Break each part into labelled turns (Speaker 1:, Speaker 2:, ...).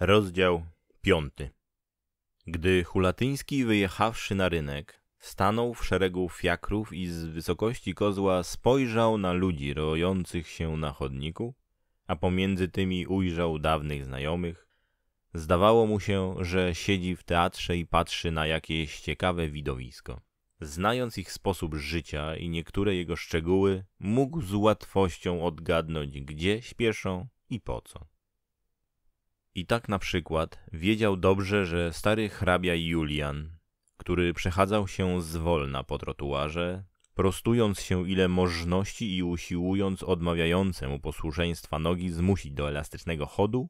Speaker 1: Rozdział piąty. Gdy Hulatyński wyjechawszy na rynek, stanął w szeregu fiakrów i z wysokości kozła spojrzał na ludzi rojących się na chodniku, a pomiędzy tymi ujrzał dawnych znajomych. Zdawało mu się, że siedzi w teatrze i patrzy na jakieś ciekawe widowisko. Znając ich sposób życia i niektóre jego szczegóły, mógł z łatwością odgadnąć, gdzie śpieszą i po co. I tak na przykład wiedział dobrze, że stary hrabia Julian, który przechadzał się zwolna po trotuarze, prostując się ile możności i usiłując odmawiającemu posłuszeństwa nogi zmusić do elastycznego chodu,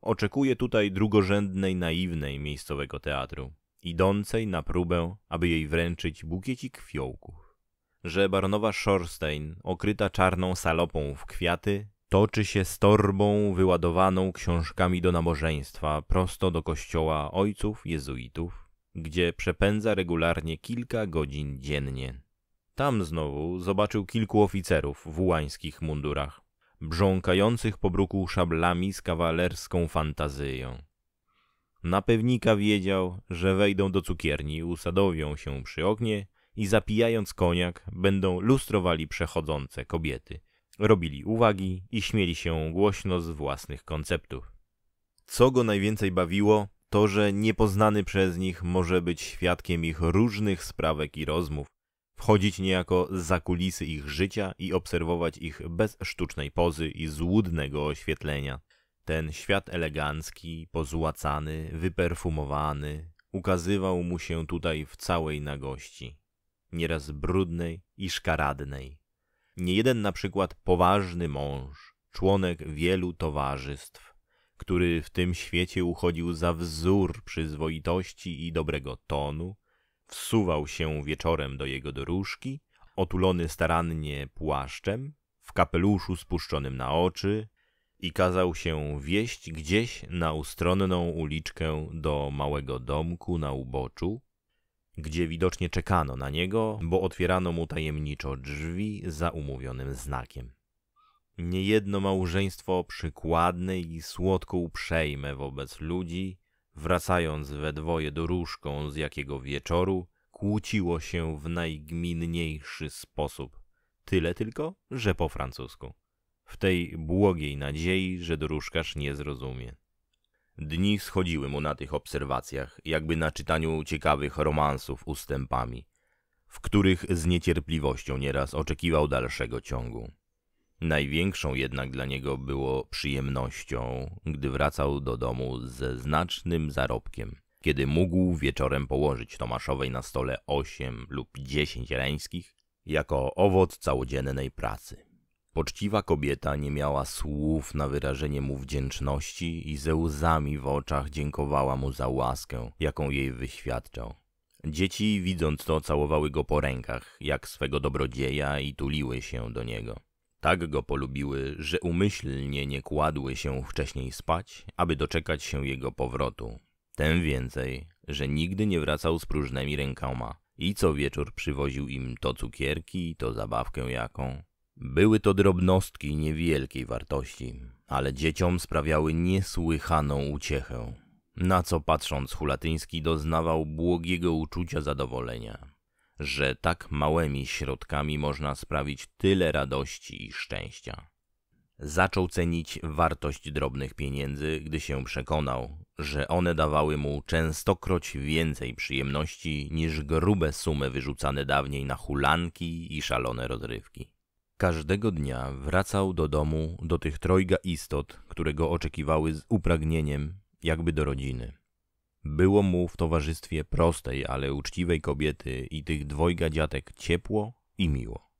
Speaker 1: oczekuje tutaj drugorzędnej, naiwnej miejscowego teatru, idącej na próbę, aby jej wręczyć bukiecik fiołków. Że baronowa Schorstein, okryta czarną salopą w kwiaty, toczy się z torbą wyładowaną książkami do nabożeństwa prosto do kościoła ojców jezuitów, gdzie przepędza regularnie kilka godzin dziennie. Tam znowu zobaczył kilku oficerów w ułańskich mundurach, brząkających po bruku szablami z kawalerską fantazyją. Na pewnika wiedział, że wejdą do cukierni, usadowią się przy oknie i zapijając koniak będą lustrowali przechodzące kobiety – Robili uwagi i śmieli się głośno z własnych konceptów. Co go najwięcej bawiło, to że niepoznany przez nich może być świadkiem ich różnych sprawek i rozmów, wchodzić niejako za kulisy ich życia i obserwować ich bez sztucznej pozy i złudnego oświetlenia. Ten świat elegancki, pozłacany, wyperfumowany, ukazywał mu się tutaj w całej nagości, nieraz brudnej i szkaradnej. Niejeden na przykład poważny mąż, członek wielu towarzystw, który w tym świecie uchodził za wzór przyzwoitości i dobrego tonu, wsuwał się wieczorem do jego dróżki, otulony starannie płaszczem, w kapeluszu spuszczonym na oczy i kazał się wieść gdzieś na ustronną uliczkę do małego domku na uboczu, gdzie widocznie czekano na niego, bo otwierano mu tajemniczo drzwi za umówionym znakiem. Niejedno małżeństwo przykładne i słodko uprzejme wobec ludzi, wracając we dwoje dróżką z jakiego wieczoru, kłóciło się w najgminniejszy sposób. Tyle tylko, że po francusku. W tej błogiej nadziei, że dróżkarz nie zrozumie. Dni schodziły mu na tych obserwacjach, jakby na czytaniu ciekawych romansów ustępami, w których z niecierpliwością nieraz oczekiwał dalszego ciągu. Największą jednak dla niego było przyjemnością, gdy wracał do domu ze znacznym zarobkiem, kiedy mógł wieczorem położyć Tomaszowej na stole osiem lub dziesięć reńskich jako owoc całodziennej pracy. Poczciwa kobieta nie miała słów na wyrażenie mu wdzięczności i ze łzami w oczach dziękowała mu za łaskę, jaką jej wyświadczał. Dzieci, widząc to, całowały go po rękach, jak swego dobrodzieja i tuliły się do niego. Tak go polubiły, że umyślnie nie kładły się wcześniej spać, aby doczekać się jego powrotu. Tem więcej, że nigdy nie wracał z próżnymi rękoma i co wieczór przywoził im to cukierki, to zabawkę jaką. Były to drobnostki niewielkiej wartości, ale dzieciom sprawiały niesłychaną uciechę, na co patrząc Hulatyński doznawał błogiego uczucia zadowolenia, że tak małymi środkami można sprawić tyle radości i szczęścia. Zaczął cenić wartość drobnych pieniędzy, gdy się przekonał, że one dawały mu częstokroć więcej przyjemności niż grube sumy wyrzucane dawniej na hulanki i szalone rozrywki. Każdego dnia wracał do domu do tych trojga istot, które go oczekiwały z upragnieniem, jakby do rodziny. Było mu w towarzystwie prostej, ale uczciwej kobiety i tych dwojga dziatek ciepło i miło.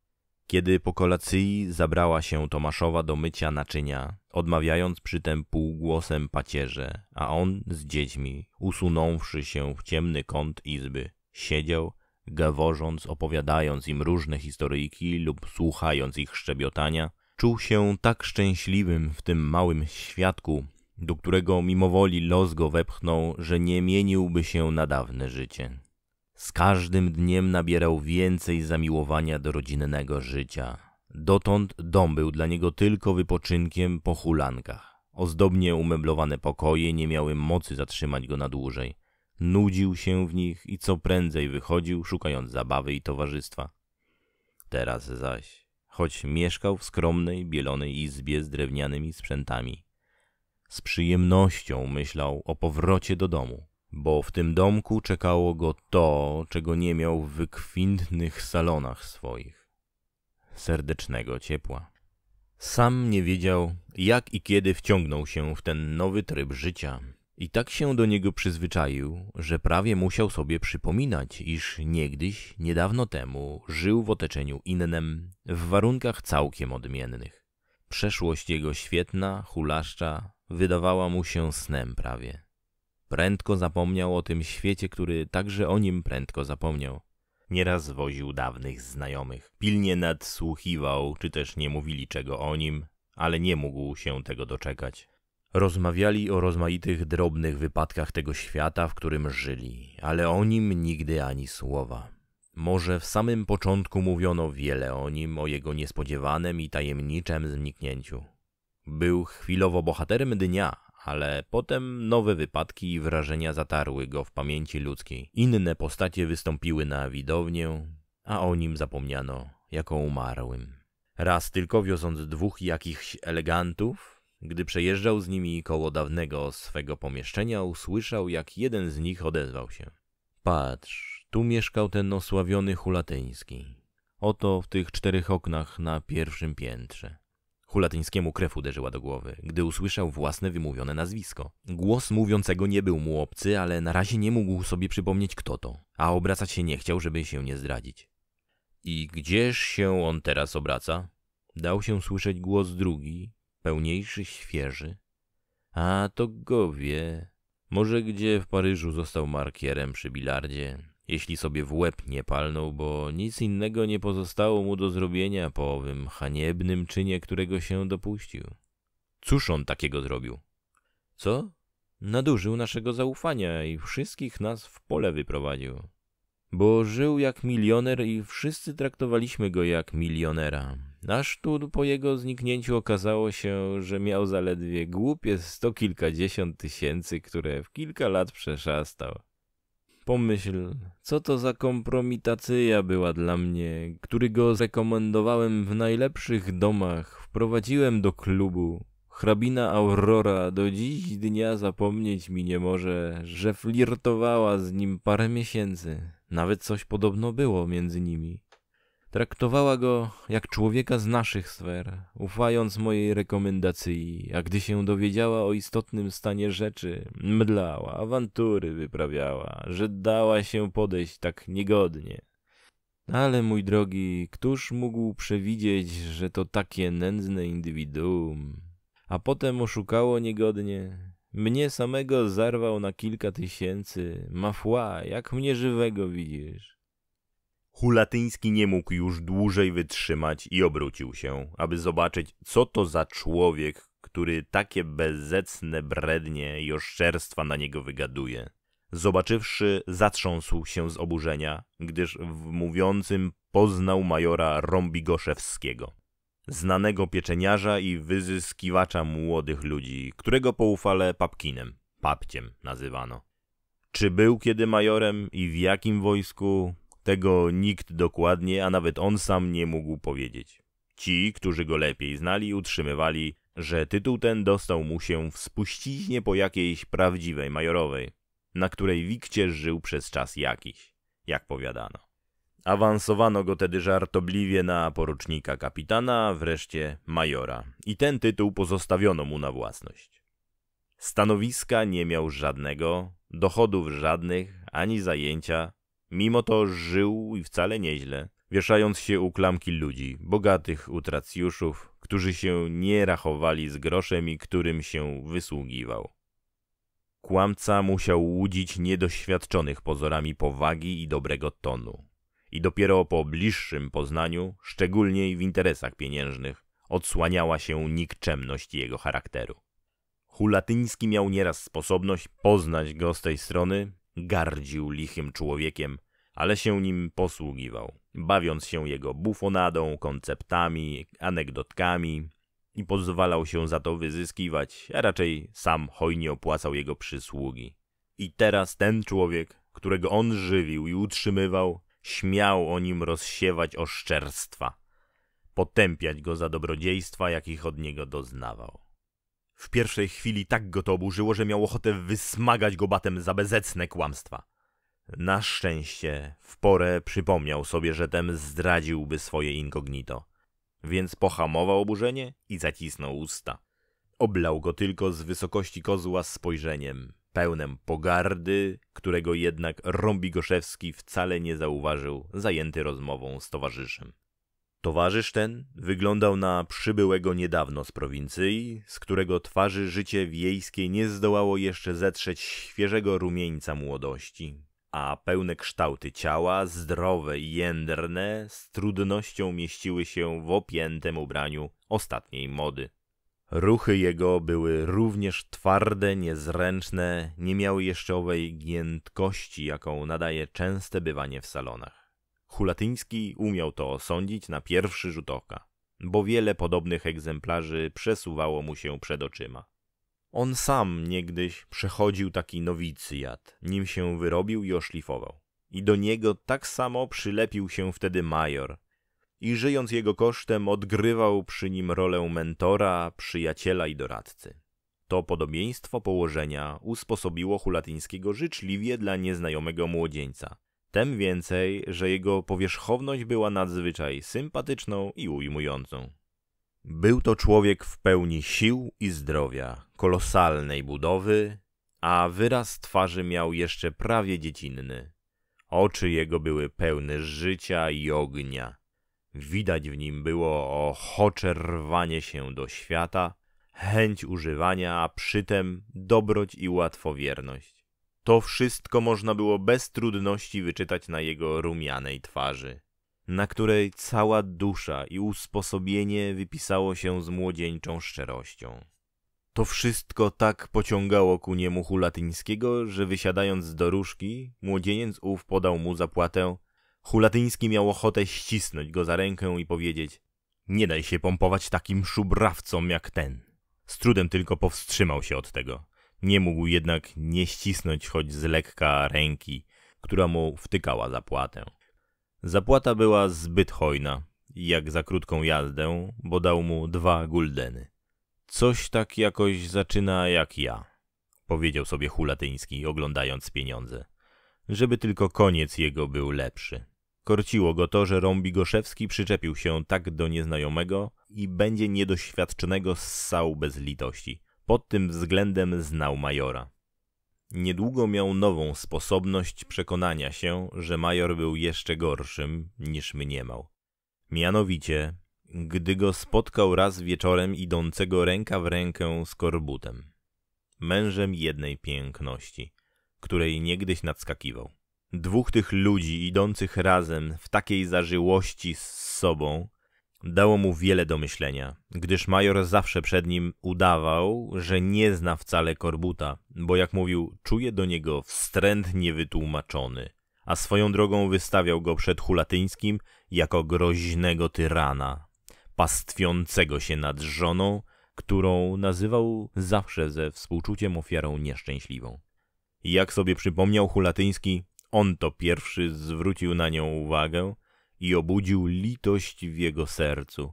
Speaker 1: Kiedy po kolacji zabrała się Tomaszowa do mycia naczynia, odmawiając przytem półgłosem pacierze, a on z dziećmi, usunąwszy się w ciemny kąt izby, siedział gaworząc, opowiadając im różne historyjki lub słuchając ich szczebiotania, czuł się tak szczęśliwym w tym małym świadku, do którego mimowoli los go wepchnął, że nie mieniłby się na dawne życie. Z każdym dniem nabierał więcej zamiłowania do rodzinnego życia. Dotąd dom był dla niego tylko wypoczynkiem po hulankach, Ozdobnie umeblowane pokoje nie miały mocy zatrzymać go na dłużej. Nudził się w nich i co prędzej wychodził, szukając zabawy i towarzystwa. Teraz zaś, choć mieszkał w skromnej, bielonej izbie z drewnianymi sprzętami, z przyjemnością myślał o powrocie do domu, bo w tym domku czekało go to, czego nie miał w wykwintnych salonach swoich serdecznego ciepła. Sam nie wiedział, jak i kiedy wciągnął się w ten nowy tryb życia. I tak się do niego przyzwyczaił, że prawie musiał sobie przypominać, iż niegdyś, niedawno temu, żył w otoczeniu innym, w warunkach całkiem odmiennych. Przeszłość jego świetna, hulaszcza, wydawała mu się snem prawie. Prędko zapomniał o tym świecie, który także o nim prędko zapomniał. Nieraz woził dawnych znajomych. Pilnie nadsłuchiwał, czy też nie mówili czego o nim, ale nie mógł się tego doczekać. Rozmawiali o rozmaitych drobnych wypadkach tego świata, w którym żyli, ale o nim nigdy ani słowa. Może w samym początku mówiono wiele o nim, o jego niespodziewanym i tajemniczym zniknięciu. Był chwilowo bohaterem dnia, ale potem nowe wypadki i wrażenia zatarły go w pamięci ludzkiej. Inne postacie wystąpiły na widownię, a o nim zapomniano jako umarłym. Raz tylko wioząc dwóch jakichś elegantów, gdy przejeżdżał z nimi koło dawnego swego pomieszczenia, usłyszał, jak jeden z nich odezwał się. Patrz, tu mieszkał ten osławiony Hulatyński. Oto w tych czterech oknach na pierwszym piętrze. Hulatyńskiemu krew uderzyła do głowy, gdy usłyszał własne wymówione nazwisko. Głos mówiącego nie był mu obcy, ale na razie nie mógł sobie przypomnieć kto to, a obracać się nie chciał, żeby się nie zdradzić. I gdzież się on teraz obraca? Dał się słyszeć głos drugi, pełniejszy, świeży. A to go wie. Może gdzie w Paryżu został markierem przy bilardzie, jeśli sobie w łeb nie palnął, bo nic innego nie pozostało mu do zrobienia po owym haniebnym czynie, którego się dopuścił. Cóż on takiego zrobił? Co? Nadużył naszego zaufania i wszystkich nas w pole wyprowadził. Bo żył jak milioner i wszyscy traktowaliśmy go jak milionera. Aż tu po jego zniknięciu okazało się, że miał zaledwie głupie sto kilkadziesiąt tysięcy, które w kilka lat przeszastał. Pomyśl, co to za kompromitacja była dla mnie, który go zrekomendowałem w najlepszych domach, wprowadziłem do klubu. Hrabina Aurora do dziś dnia zapomnieć mi nie może, że flirtowała z nim parę miesięcy. Nawet coś podobno było między nimi. Traktowała go jak człowieka z naszych sfer, ufając mojej rekomendacji, a gdy się dowiedziała o istotnym stanie rzeczy, mdlała, awantury wyprawiała, że dała się podejść tak niegodnie. Ale mój drogi, któż mógł przewidzieć, że to takie nędzne indywiduum, a potem oszukało niegodnie? Mnie samego zarwał na kilka tysięcy, mafła, jak mnie żywego widzisz.
Speaker 2: Hulatyński nie mógł już dłużej wytrzymać i obrócił się, aby zobaczyć, co to za człowiek, który takie bezecne brednie i oszczerstwa na niego wygaduje. Zobaczywszy, zatrząsł się z oburzenia, gdyż w mówiącym poznał majora Rąbigoszewskiego, znanego pieczeniarza i wyzyskiwacza młodych ludzi, którego poufale papkinem, papciem nazywano. Czy był kiedy majorem i w jakim wojsku, tego nikt dokładnie, a nawet on sam nie mógł powiedzieć. Ci, którzy go lepiej znali, utrzymywali, że tytuł ten dostał mu się w spuściźnie po jakiejś prawdziwej majorowej, na której Wikcie żył przez czas jakiś, jak powiadano. Awansowano go tedy żartobliwie na porucznika kapitana, wreszcie majora i ten tytuł pozostawiono mu na własność. Stanowiska nie miał żadnego, dochodów żadnych, ani zajęcia, Mimo to żył i wcale nieźle, wieszając się u klamki ludzi, bogatych utracjuszów, którzy się nie rachowali z groszem i którym się wysługiwał. Kłamca musiał łudzić niedoświadczonych pozorami powagi i dobrego tonu. I dopiero po bliższym poznaniu, szczególnie w interesach pieniężnych, odsłaniała się nikczemność jego charakteru. Hulatyński miał nieraz sposobność poznać go z tej strony gardził lichym człowiekiem, ale się nim posługiwał, bawiąc się jego bufonadą, konceptami, anegdotkami i pozwalał się za to wyzyskiwać, a raczej sam hojnie opłacał jego przysługi. I teraz ten człowiek, którego on żywił i utrzymywał, śmiał o nim rozsiewać oszczerstwa, potępiać go za dobrodziejstwa, jakich od niego doznawał. W pierwszej chwili tak go to oburzyło, że miał ochotę wysmagać go batem za bezecne kłamstwa. Na szczęście w porę przypomniał sobie, że tem zdradziłby swoje incognito, więc pohamował oburzenie i zacisnął usta. Oblał go tylko z wysokości kozła spojrzeniem, pełnem pogardy, którego jednak Rąbigoszewski wcale nie zauważył, zajęty rozmową z towarzyszem. Towarzysz ten wyglądał na przybyłego niedawno z prowincji, z którego twarzy życie wiejskie nie zdołało jeszcze zetrzeć świeżego rumieńca młodości, a pełne kształty ciała, zdrowe i jędrne, z trudnością mieściły się w opiętym ubraniu ostatniej mody. Ruchy jego były również twarde, niezręczne, nie miały jeszcze owej giętkości, jaką nadaje częste bywanie w salonach. Hulatyński umiał to osądzić na pierwszy rzut oka, bo wiele podobnych egzemplarzy przesuwało mu się przed oczyma. On sam niegdyś przechodził taki nowicjat, nim się wyrobił i oszlifował. I do niego tak samo przylepił się wtedy major. I żyjąc jego kosztem, odgrywał przy nim rolę mentora, przyjaciela i doradcy. To podobieństwo położenia usposobiło Hulatyńskiego życzliwie dla nieznajomego młodzieńca. Tem więcej, że jego powierzchowność była nadzwyczaj sympatyczną i ujmującą. Był to człowiek w pełni sił i zdrowia, kolosalnej budowy, a wyraz twarzy miał jeszcze prawie dziecinny. Oczy jego były pełne życia i ognia. Widać w nim było ochocze rwanie się do świata, chęć używania, a przytem dobroć i łatwowierność. To wszystko można było bez trudności wyczytać na jego rumianej twarzy na której cała dusza i usposobienie wypisało się z młodzieńczą szczerością. To wszystko tak pociągało ku niemu Hulatyńskiego, że wysiadając z doróżki, młodzieniec ów podał mu zapłatę. Hulatyński miał ochotę ścisnąć go za rękę i powiedzieć nie daj się pompować takim szubrawcom jak ten. Z trudem tylko powstrzymał się od tego. Nie mógł jednak nie ścisnąć choć z lekka ręki, która mu wtykała zapłatę. Zapłata była zbyt hojna, jak za krótką jazdę, bo dał mu dwa guldeny. Coś tak jakoś zaczyna jak ja, powiedział sobie Hulatyński, oglądając pieniądze. Żeby tylko koniec jego był lepszy. Korciło go to, że Rąbigoszewski przyczepił się tak do nieznajomego i będzie niedoświadczonego ssał bez litości. Pod tym względem znał majora. Niedługo miał nową sposobność przekonania się, że major był jeszcze gorszym niż mniemał. Mianowicie, gdy go spotkał raz wieczorem idącego ręka w rękę z korbutem, mężem jednej piękności, której niegdyś nadskakiwał. Dwóch tych ludzi idących razem w takiej zażyłości z sobą dało mu wiele do myślenia, gdyż major zawsze przed nim udawał, że nie zna wcale Korbuta, bo jak mówił, czuje do niego wstręt niewytłumaczony, a swoją drogą wystawiał go przed Hulatyńskim jako groźnego tyrana, pastwiącego się nad żoną, którą nazywał zawsze ze współczuciem ofiarą nieszczęśliwą. Jak sobie przypomniał Hulatyński, on to pierwszy zwrócił na nią uwagę, i obudził litość w jego sercu.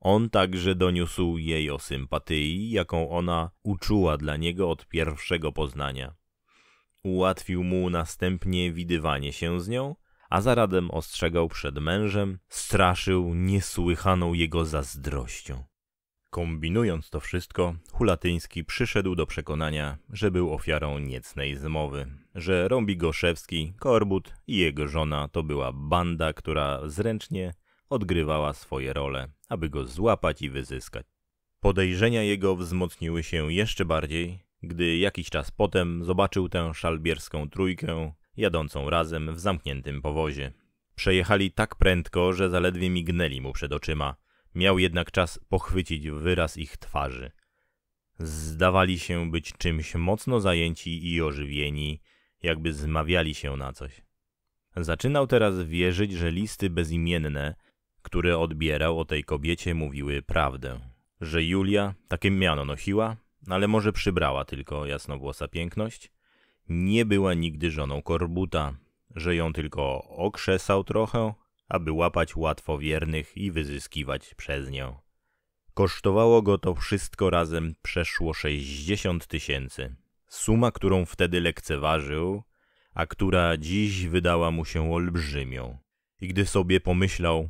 Speaker 2: On także doniósł jej o sympatii, jaką ona uczuła dla niego od pierwszego poznania. Ułatwił mu następnie widywanie się z nią, a zaradem ostrzegał przed mężem, straszył niesłychaną jego zazdrością. Kombinując to wszystko, Hulatyński przyszedł do przekonania, że był ofiarą niecnej zmowy, że Rąbi Goszewski, Korbut i jego żona to była banda, która zręcznie odgrywała swoje role, aby go złapać i wyzyskać. Podejrzenia jego wzmocniły się jeszcze bardziej, gdy jakiś czas potem zobaczył tę szalbierską trójkę jadącą razem w zamkniętym powozie. Przejechali tak prędko, że zaledwie mignęli mu przed oczyma – Miał jednak czas pochwycić wyraz ich twarzy. Zdawali się być czymś mocno zajęci i ożywieni, jakby zmawiali się na coś. Zaczynał teraz wierzyć, że listy bezimienne, które odbierał o tej kobiecie, mówiły prawdę,
Speaker 1: że Julia takie miano nosiła, ale może przybrała tylko jasnowłosa piękność, nie była nigdy żoną Korbuta, że ją tylko okrzesał trochę, aby łapać łatwo wiernych i wyzyskiwać przez nią. Kosztowało go to wszystko razem przeszło sześćdziesiąt tysięcy. Suma, którą wtedy lekceważył, a która dziś wydała mu się olbrzymią. I gdy sobie pomyślał,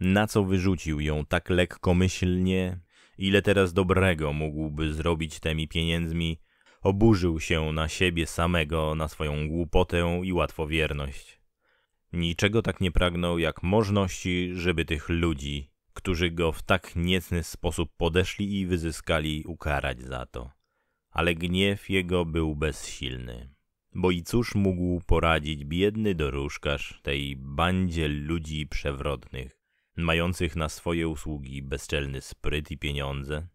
Speaker 1: na co wyrzucił ją tak lekkomyślnie, ile teraz dobrego mógłby zrobić tymi pieniędzmi, oburzył się na siebie samego, na swoją głupotę i łatwowierność. Niczego tak nie pragnął jak możności, żeby tych ludzi, którzy go w tak niecny sposób podeszli i wyzyskali, ukarać za to. Ale gniew jego był bezsilny. Bo i cóż mógł poradzić biedny doróżkarz tej bandzie ludzi przewrotnych, mających na swoje usługi bezczelny spryt i pieniądze?